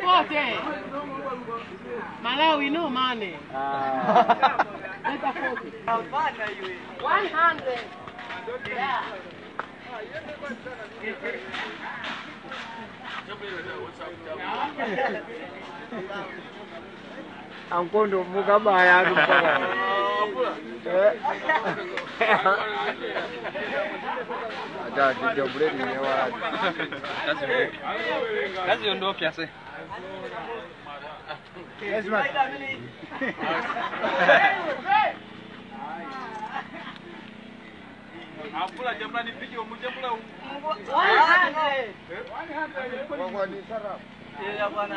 Forty. Malawi no money. Ah. Leta forty. One hundred. Yeah. Ankondo mukabaya atu. Kazi bwana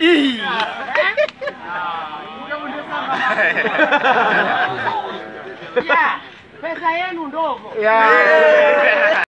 Ih. Ya, pesa yenu ndogo. Ya.